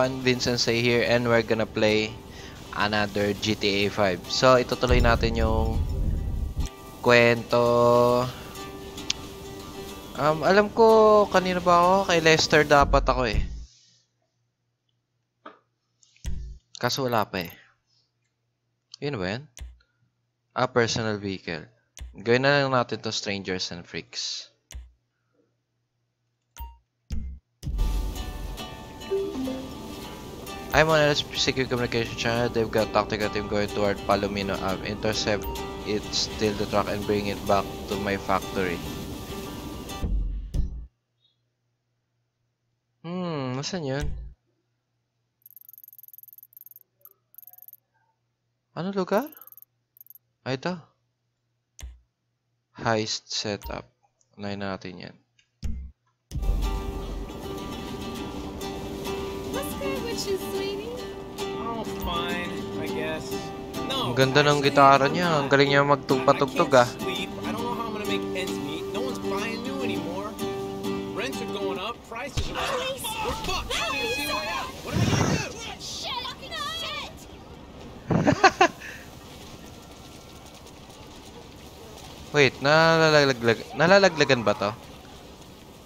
everyone, Vincent Say here and we're gonna play another GTA 5. So, itutuloy natin yung kwento. Um, alam ko, kanina ba ako? Kay Lester dapat ako eh. Kaso wala pa eh. Yun ba yan? Ah, personal vehicle. Gawin na lang natin to Strangers and Freaks. I'm on a secure communication channel. They've got tactical team going toward Palomino Ave. Intercept it, steal the truck, and bring it back to my factory. Hmm, nasan? Ano lugar? Ay, ito. Heist setup. Unahin natin yan. What's good with you, sweetie? Oh, fine, I guess. No. Ang ganda ng actually, gitara I'm niya. not. Ang galing niya I magtugpa-tugtog can't ah. sleep. I don't know how I'm gonna make ends meet. No one's buying new anymore. Rents are going up. Prices are up. We're fucked. I don't even see a way out. What am I gonna do? Shut up! Shit! Wait, nalalaglag nalalaglagan ba to?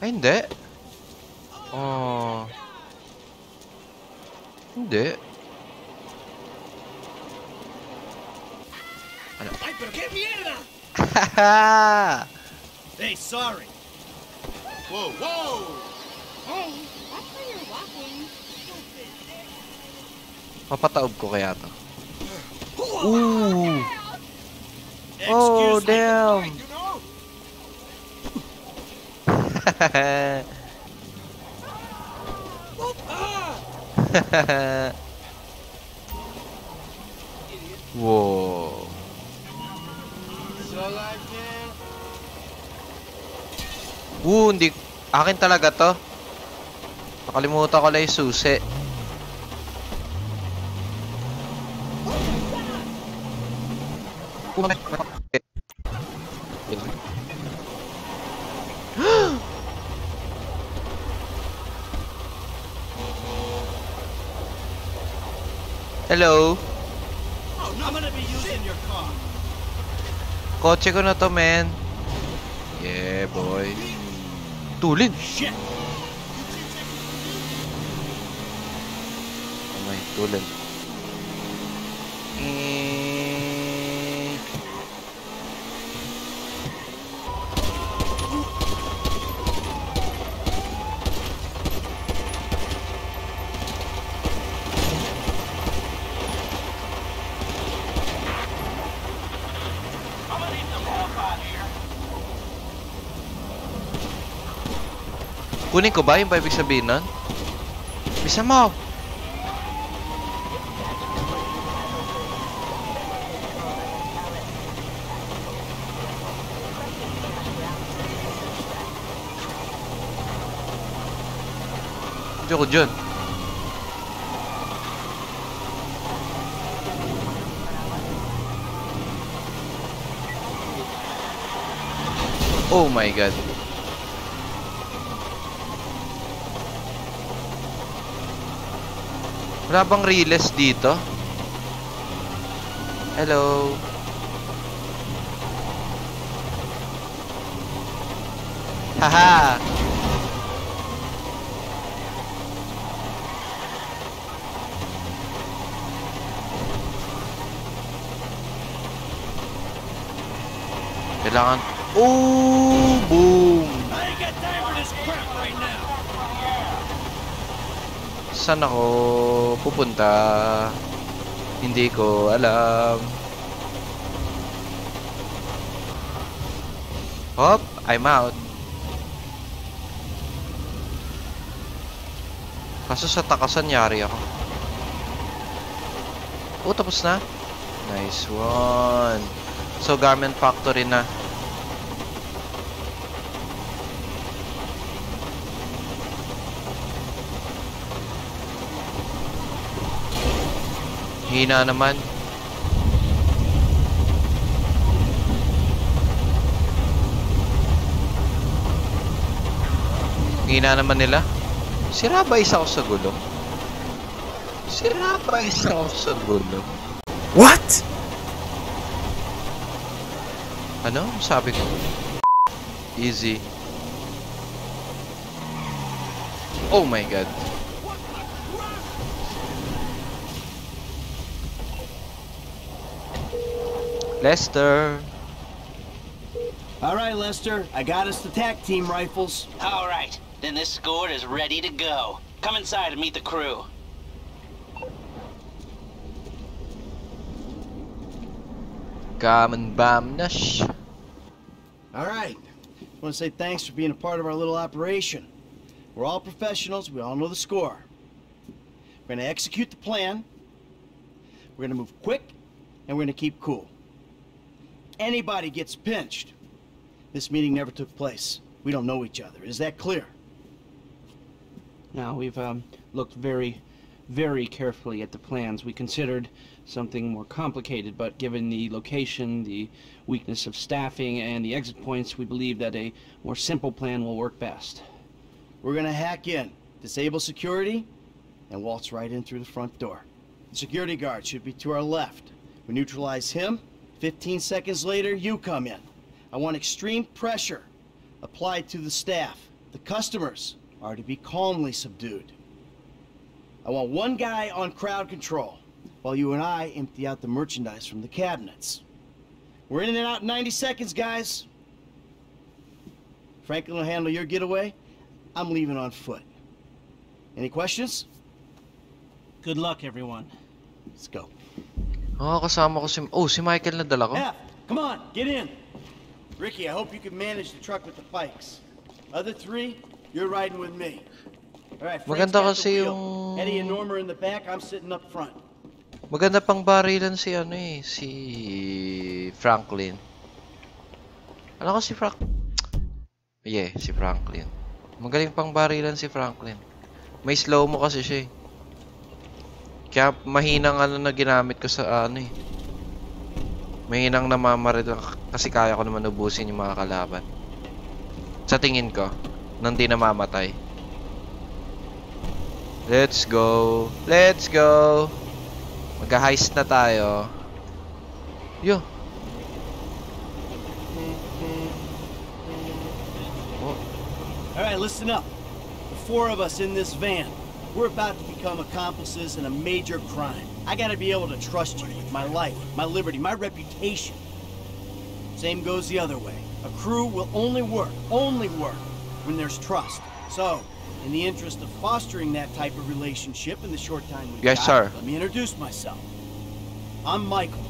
Ay, hindi. Oh. Hindi. Ay, pero qué mierda! Haha! Hey, sorry. Whoa, whoa! Hey, that's where you're walking. Mapataob ko kaya to. Ooh! Oh, damn. Whoa. So like. Woo, hindi. Akin talaga to. Nakalimutan ko lang yung susi. Hello. Oh, no. I'm gonna be using your car. Kotse ko na to, men. Yeah, boy. Tulin. Shit. Oh my, tulin. Eh, Kunin ko ba yung ba ibig sabihin nun? Bisa mo! Hindi ako dyan. Oh my god. Wala bang dito? Hello? Haha! Kailangan... Oh! Saan ako pupunta? Hindi ko alam. Hop, I'm out. Kaso sa takasan yari ako. Oh, tapos na? Nice one. So, garment factory na. Hina naman. Hina naman nila. Sira ba isa ako sa gulong? Sinapais ako sa dulo. What? Ano? Sabi ko. Easy. Oh my god. Lester. All right, Lester. I got us the tac team rifles. All right, then this squad is ready to go. Come inside and meet the crew. Kamen bam nash. All right. I want to say thanks for being a part of our little operation. We're all professionals. We all know the score. We're going to execute the plan. We're going to move quick, and we're going to keep cool. Anybody gets pinched. This meeting never took place. We don't know each other. Is that clear? Now, we've um, looked very, very carefully at the plans. We considered something more complicated, but given the location, the weakness of staffing, and the exit points, we believe that a more simple plan will work best. We're gonna hack in, disable security, and waltz right in through the front door. The security guard should be to our left. We neutralize him. 15 seconds later, you come in. I want extreme pressure applied to the staff. The customers are to be calmly subdued. I want one guy on crowd control, while you and I empty out the merchandise from the cabinets. We're in and out in 90 seconds, guys. Franklin will handle your getaway. I'm leaving on foot. Any questions? Good luck, everyone. Let's go. Oh, kasama ko si... Oh, si Michael na dala ko. F, come on, get in. Ricky, I hope you can manage the truck with the bikes. Other three, you're riding with me. All right, Maganda kasi yung- Eddie and Norma in the back. I'm sitting up front. Maganda pang barilan si ano eh, si Franklin. Ano ko si Frank... Yeah, si Franklin. Magaling pang barilan si Franklin. May slow mo kasi siya eh. Kaya mahinang ano na ginamit ko sa ano eh. Mahinang namamarid lang kasi kaya ko naman ubusin yung mga kalaban. Sa tingin ko, nang di namamatay. Let's go. Let's go. Mag-heist na tayo. Yo. Oh, All right, listen up. The four of us in this van, we're about to become accomplices in a major crime. I gotta be able to trust you with my life, my liberty, my reputation. Same goes the other way. A crew will only work, only work, when there's trust. So, in the interest of fostering that type of relationship in the short time we've Yes, got, sir. let me introduce myself. I'm Michael.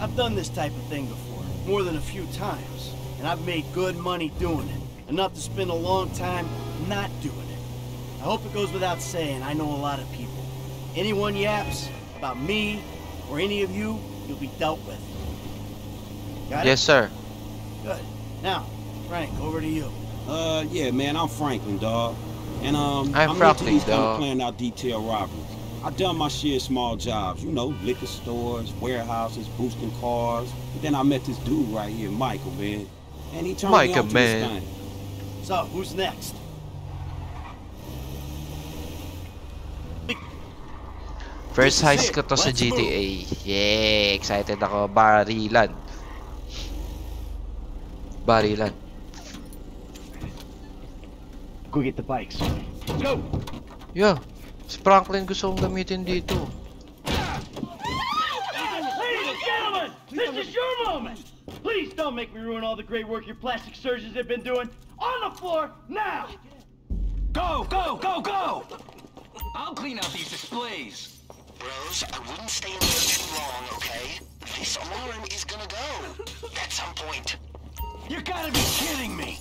I've done this type of thing before, more than a few times, and I've made good money doing it. Enough to spend a long time not doing it. I hope it goes without saying, I know a lot of people. Anyone yaps about me or any of you, you'll be dealt with. Got yes, sir. Good. Now, Frank, over to you. Uh, yeah, man, I'm Franklin, dog. And, um, I'm I'm, Franklin, into these kind dawg. of planned out detail robberies. I done my share of small jobs, you know, liquor stores, warehouses, boosting cars. But then I met this dude right here, Michael, man. And he turned Michael, me on to man. this thing. So, who's next? First This is heist ko to sa GTA. Yeah, excited ako. Barilan. Barilan. Go get the bikes. Let's go! Yo, si Franklin gusto kong gamitin dito. Ladies and gentlemen, this is your moment. Please don't make me ruin all the great work your plastic surgeons have been doing. On the floor, now! Go, go, go, go! I'll clean out these displays. Bros, I wouldn't stay in there too long, okay? This alarm is gonna go. At some point. You gotta be kidding me!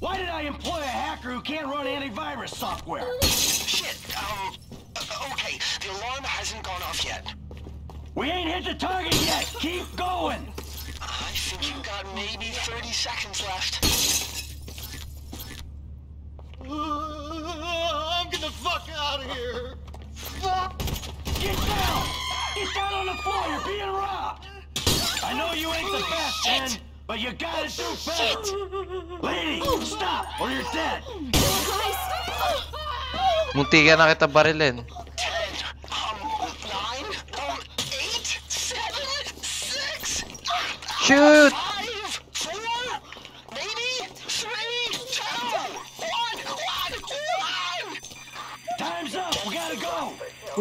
Why did I employ a hacker who can't run antivirus software? Shit, um... uh, Okay, the alarm hasn't gone off yet. We ain't hit the target yet! Keep going! I think you got maybe 30 seconds left. I'm gonna fuck out of here! Fuck! Get down! Get down on the floor! You're being robbed! I know you ain't the best, Shit. man, but you gotta do better! Lady, stop or you're dead! Guys, Muntikan na kita barilin. Shoot!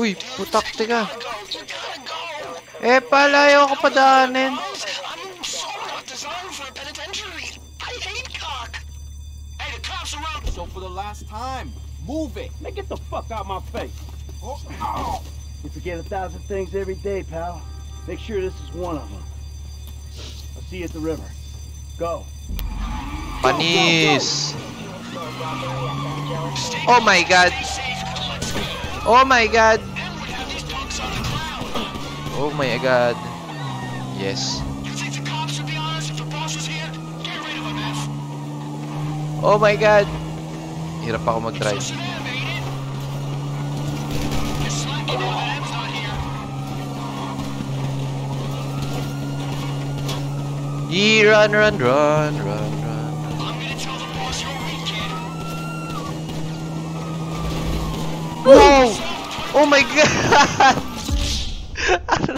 Uy, putak, teka. Go, you gotta. Eh, palayo ko padaanin. I'm so for a penitentiary. I hate cock. Hey, the cops are around. So for the last time, move it. Now get the fuck out my face. You forget a thousand things every day, pal. Make sure this is one of them. I'll see you at the river. Go. Panis. Oh my god. Oh my god. Rid my god. Yes. Oh my god. Hirap ako mag-drive. Close to them, ain't it? You're slacking now that M's not here. Yee, run, run, run, run, run. I'm gonna tell the boss you're weak, kid. Oh my god!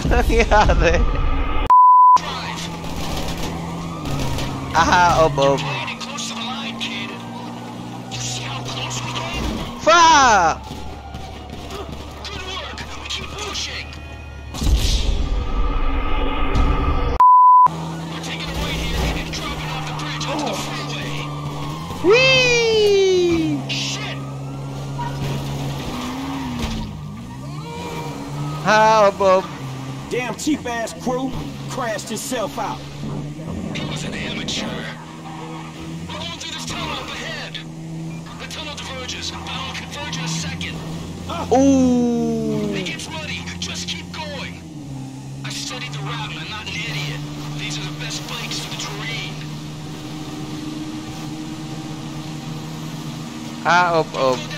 Nangyari? Aha, ob, ob. Landing Ha, ob, ob. Damn cheap ass crew crashed himself out. He was an amateur. We're going through this tunnel up ahead. The tunnel diverges, but I'll converge in a second. Ooh! It gets muddy. Just keep going. I studied the route and I'm not an idiot. These are the best bikes for the terrain. Ha, ob, ob.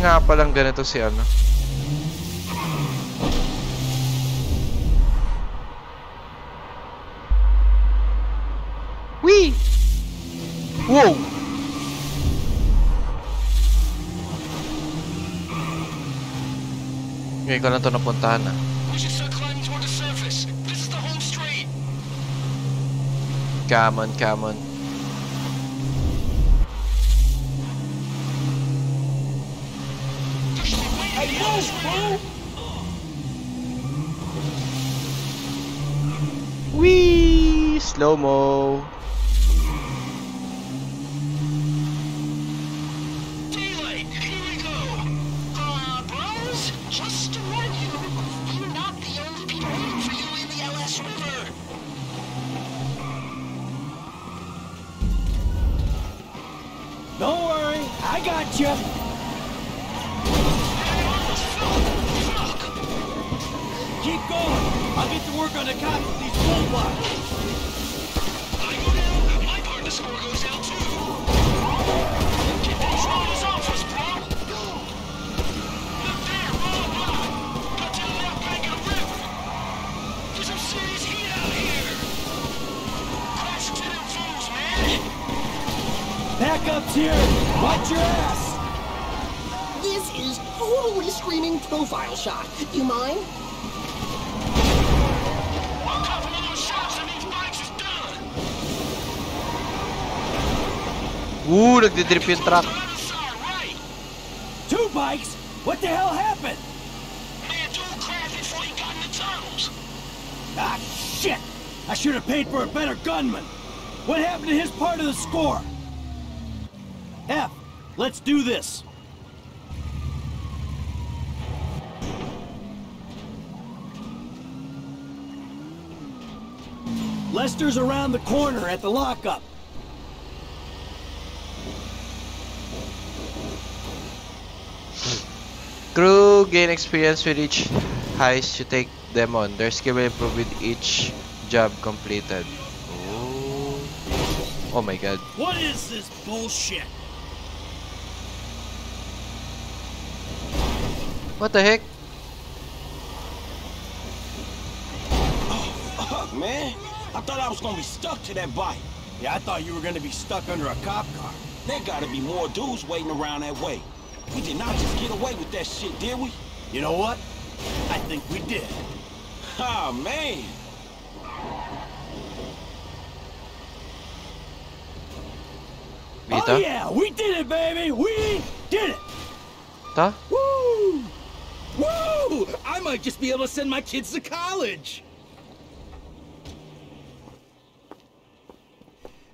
Nga palang ganito si ano. Wee! Wow! Ngayon ko lang ito napuntahan ah. We should start climbing toward the surface. This is the home straight. Come on, come on. There's some way to get this river. Wee! Slow-mo. Daylight, here we go. Uh, bros, just to warn you, we're not the only people waiting for you in the LS River. Don't worry. I got you. Screaming profile shot. You mind? One couple of those shots and these bikes is done. Ooh, nagdidrip yung truck. The side, right. Two bikes? What the hell happened? Man, dude crashed before he got in the tunnels. Ah, shit! I should have paid for a better gunman. What happened to his part of the score? F, let's do this. Lester's around the corner at the lockup. Crew gain experience with each heist you take them on. Their skill will improve with each job completed. Oh, oh my god. What is this bullshit? What the heck? I thought I was gonna be stuck to that bike. Yeah, I thought you were gonna be stuck under a cop car. There gotta be more dudes waiting around that way. We did not just get away with that shit, did we? You know what? I think we did. Ah, man. Vita? Oh yeah, we did it, baby. We did it. Ta? Woo! Woo! I might just be able to send my kids to college.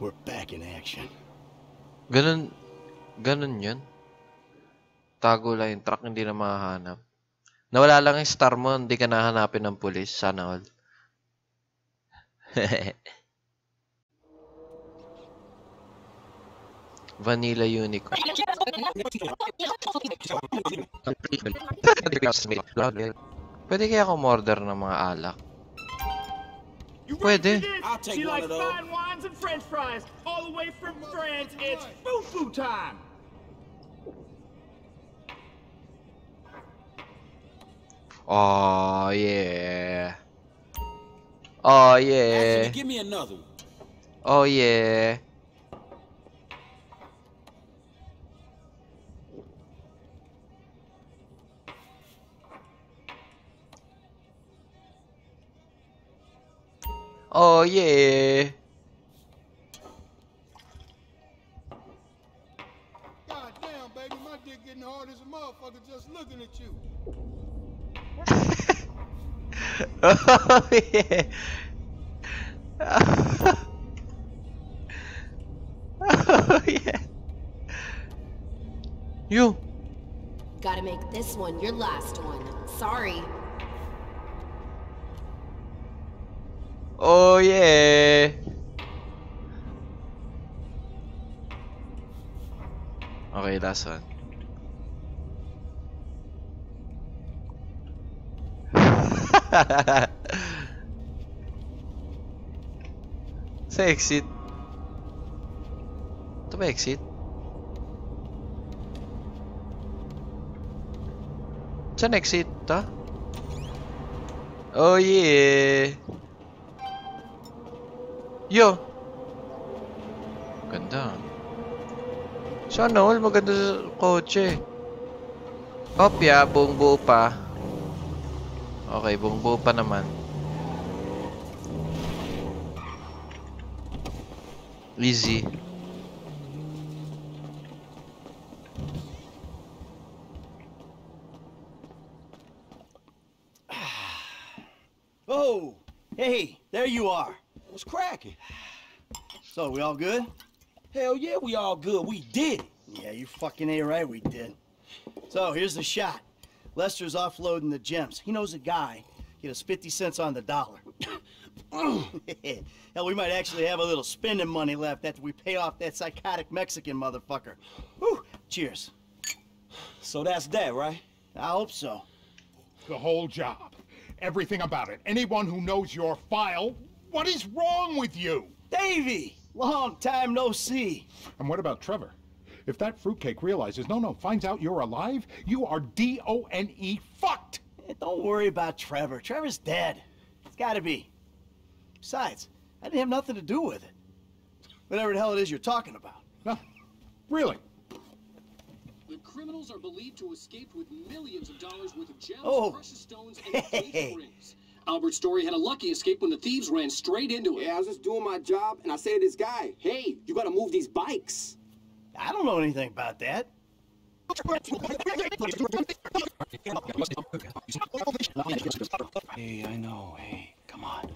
We're back in action. Ganun, ganun yun. Tago lang yung truck, hindi na mahahanap. Nawala lang yung star mo, hindi ka nahanapin ng pulis. Sana all. Vanilla Unicorn. Pwede kaya ako order ng mga alak? Pwede. I'll take She one likes of those. fine wines and French fries all the way from France. It's foo-foo time. Oh, yeah. Oh, yeah. Anthony, give me another one. Oh, yeah. Oh, yeah. God damn, baby, my dick getting hard as a motherfucker just looking at you. Oh, yeah. Oh, yeah. You. Gotta make this one your last one. Sorry. Oh, yeah. Okay, last one. Exit. Ba exit? Saan exit? Ta? Oh yeah! Yo! Ganda. Sana all maganda sa kotse. Opya, buong buo pa. Okay, buong buo pa naman. Easy. Oh, hey, there you are. What's cracking? So, we all good? Hell yeah, we all good. We did it. Yeah, you fucking A right, we did. So, here's the shot. Lester's offloading the gems. He knows a guy. Get us 50 cents on the dollar. Hell, we might actually have a little spending money left after we pay off that psychotic Mexican motherfucker. Whew, cheers. So that's that, right? I hope so. The whole job. Everything about it. Anyone who knows your file, what is wrong with you? Davy! Long time no see. And what about Trevor? If that fruitcake realizes, no, no, finds out you're alive, you are D-O-N-E fucked! Eh, Don't worry about Trevor. Trevor's dead. It's gotta be. Besides, I didn't have nothing to do with it. Whatever the hell it is you're talking about. No, really? The criminals are believed to escape with millions of dollars worth of gems, Oh. precious stones, and Hey. engagement rings. Albert Story had a lucky escape when the thieves ran straight into him. Yeah, I was just doing my job, and I say to this guy, hey, you gotta move these bikes. I don't know anything about that. Hey, I know. Hey, come on.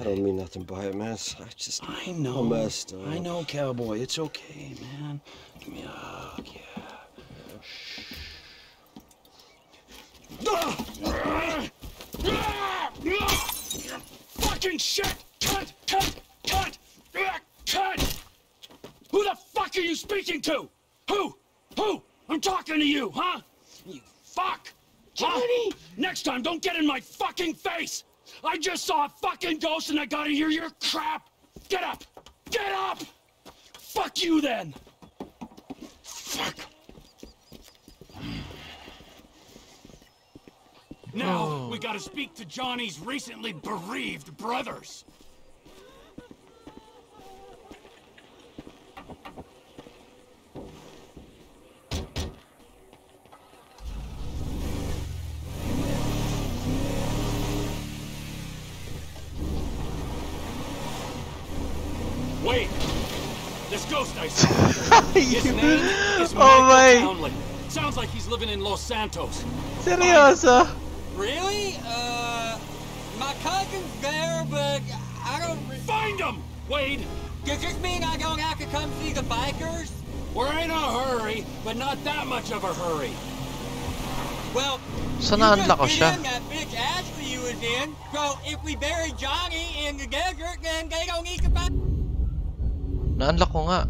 I don't mean nothing by it, man. It's- I just I know. I messed up. I know, cowboy. It's okay, man. Give me a hug, yeah. Ah! Fucking shit! Cut! Cut! Cut! Cut! Who the fuck are you speaking to? Who? Who? I'm talking to you, huh? You fuck! Johnny! Next time, don't get in my fucking face! I just saw a fucking ghost and I gotta hear your crap! Get up! Get up! Fuck you then! Fuck! Now, oh. we gotta speak to Johnny's recently bereaved brothers. Wait! This ghost I saw. His name is Oh Michael my- Townley. Sounds like he's living in Los Santos. Seryoso? Really? Uh, my cousin's there, but I don't. Find him, Wade. Does this mean I don't have to come see the bikers? We're in a hurry, but not that much of a hurry. Well, Saan you na-unlock ko just siya? been in that bitch Ashley you was in. So if we bury Johnny in the desert, then they don't need to find Na-unlock ko nga.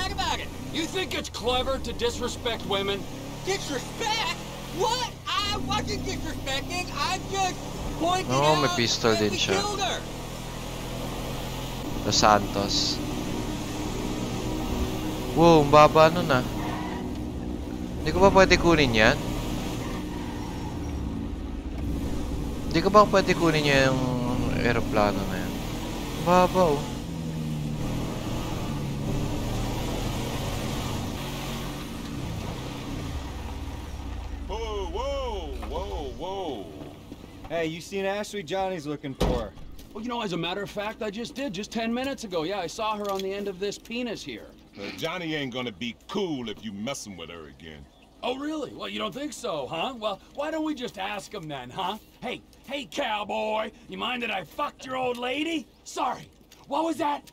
out about it. You think it's clever to disrespect women? Disrespect? What? I wasn't disrespecting. I just pointed Oo, may out pistol that din siya. Los Santos. Wow, baba nun ah. Hindi ko ba pwede kunin yan? Hindi ko ba pwede kunin yung aeroplano na yan? Baba oh. Hey, you seen Ashley Johnny's looking for? Her. Well, you know, as a matter of fact, I just did, just 10 minutes ago. Yeah, I saw her on the end of this penis here. Uh, Johnny ain't gonna be cool if you messing with her again. Oh, really? Well, you don't think so, huh? Well, why don't we just ask him then, huh? Hey, hey, cowboy, you mind that I fucked your old lady? Sorry. What was that?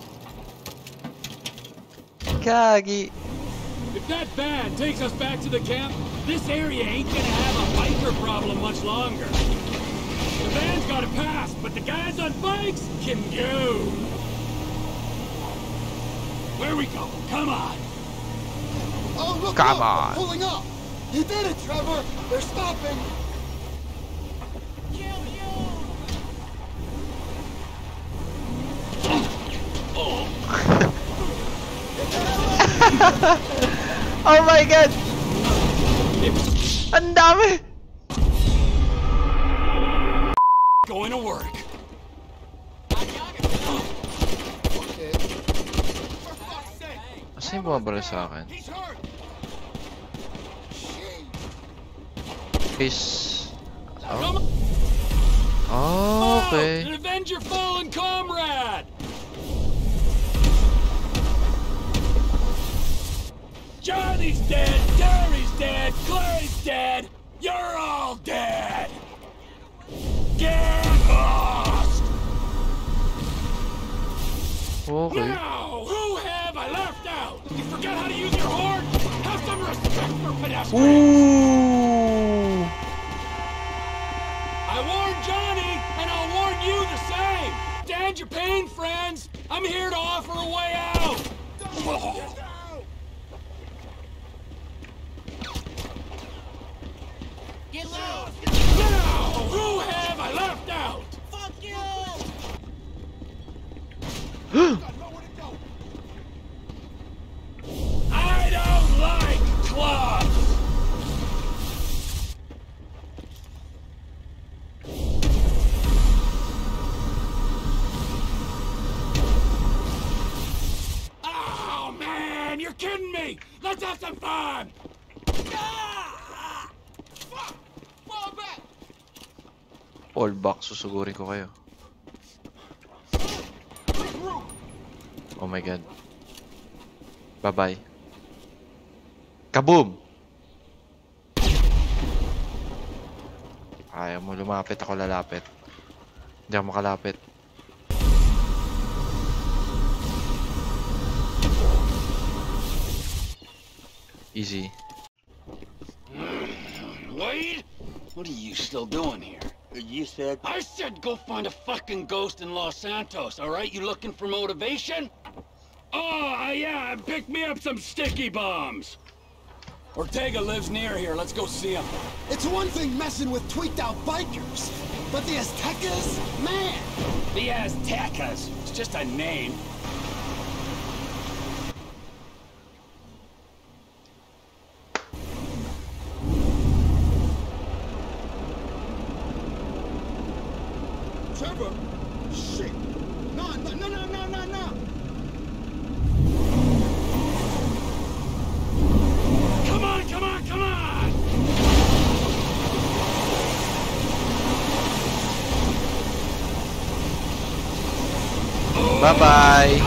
Kagi. If that van takes us back to the camp, this area ain't gonna have a biker problem much longer. The van's gotta pass, but the guys on bikes can go. Where we go? Come on. Oh, look, Come look, on. they're pulling up. You did it, Trevor. They're stopping. oh my god! Ang dami! Going to work. Kasi yung bumabala sa akin? Is... Come Oh. Oh, okay. And avenge your fallen comrade! Johnny's dead, Gary's dead, Clay's dead, you're all dead! Get lost! Okay. Now, who have I left out? You forget how to use your horn? Have some respect for pedestrians! Ooh! I warned Johnny, and I'll warn you the same! Stand your pain, friends! I'm here to offer a way out! Get low! Now, who left out? Fuck you! I don't like clubs! Oh, man, you're kidding me! Let's have some fun! All back, susugurin ko kayo. Oh my god. Bye-bye. Kaboom! Ayaw mo lumapit, ako lalapit. Hindi ako makalapit. Easy. Wade? What are you still doing here? You said. I said go find a fucking ghost in Los Santos, alright? You looking for motivation? Oh, uh, yeah, pick me up some sticky bombs. Ortega lives near here. Let's go see him. It's one thing messing with tweaked out bikers, but the Aztecas? Man! The Aztecas. It's just a name. Trevor? Shit! No, no, no, no, no, no, no! Come on, come on, come on! Bye-bye!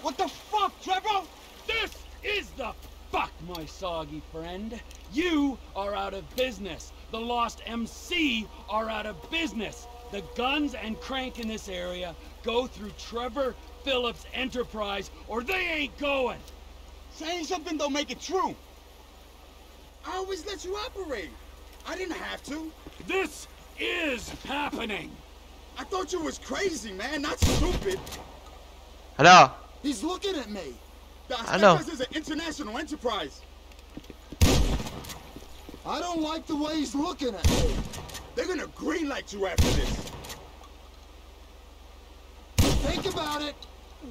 What the fuck, Trevor? This is the fuck, my soggy friend. You are out of business. The Lost MC are out of business. The guns and crank in this area go through Trevor Phillips Enterprise, or they ain't going. Saying something don't make it true. I always let you operate. I didn't have to. This is happening. I thought you was crazy, man, not stupid. Hello? He's looking at me. The I know. Aztecas is an international enterprise. I don't like the way he's looking at me. They're gonna greenlight you after this. Think about it.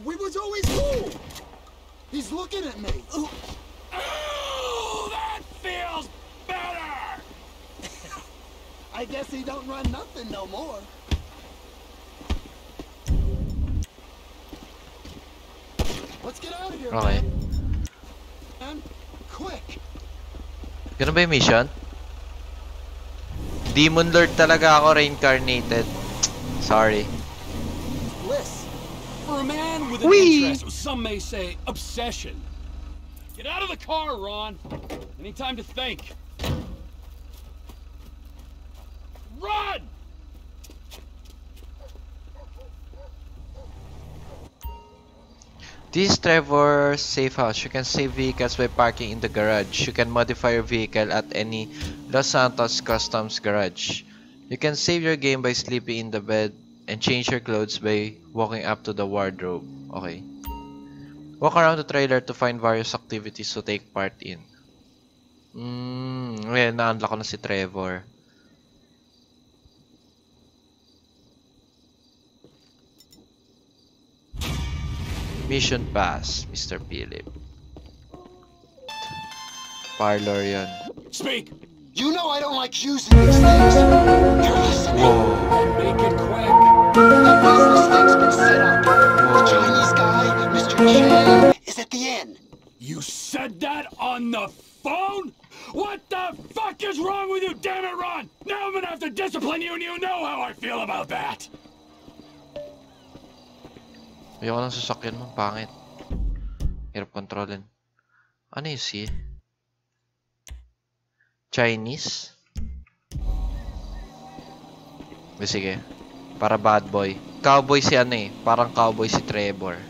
We was always cool. He's looking at me. Oh, that feels better. I guess he don't run nothing no more. Let's get out of here, Okay. man. Quick. Ganun ba yung mission? Demon Lord talaga ako reincarnated. Sorry. Bliss. For a man with an Whee! interest, some may say obsession. Get out of the car, Ron. Any time to think. Run! This is Trevor's safe house. You can save vehicles by parking in the garage. You can modify your vehicle at any Los Santos Customs garage. You can save your game by sleeping in the bed and change your clothes by walking up to the wardrobe. Okay. Walk around the trailer to find various activities to take part in. Hmm, ngayon na-unlock ko na si Trevor. Mission pass, Mr. Philip. Parlor yun. Speak. You know I don't like using these things. You're listening. Whoa. Make it quick. The business thing's been set up. The Chinese guy, Mr. Cheng, is at the inn. You said that on the phone? What the fuck is wrong with you, damn it, Ron? Now I'm gonna have to discipline you, and you know how I feel about that. Ayoko ng sasakyan mo, pangit. Hirap kontrolin. Ano yung C? Chinese? Eh, Sige. Para bad boy. Cowboy si ano eh. Parang cowboy si Trevor.